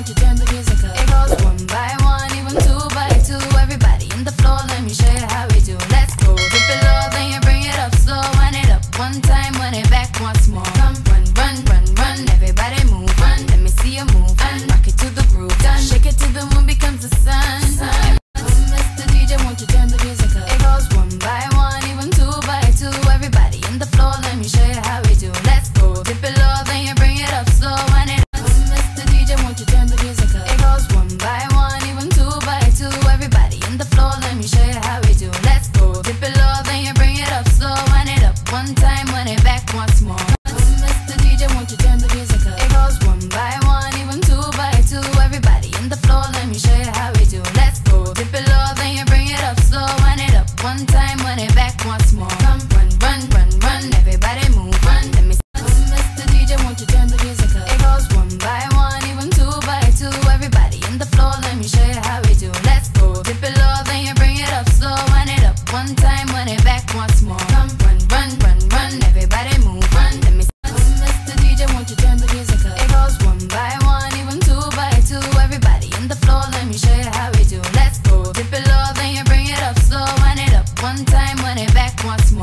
won't you turn the music up? It goes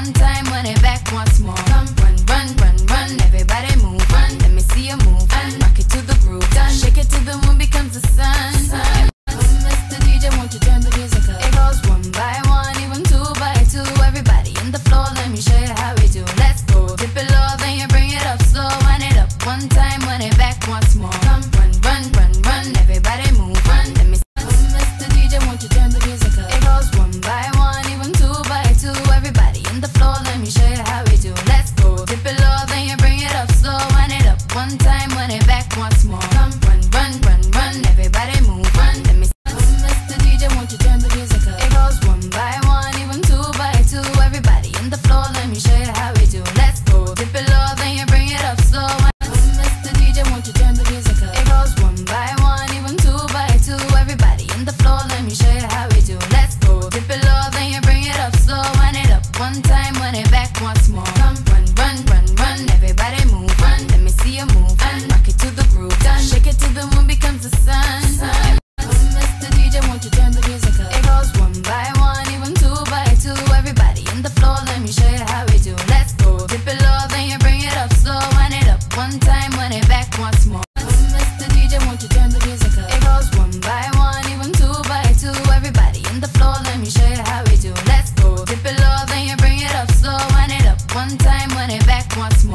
One time, money back once more.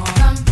Come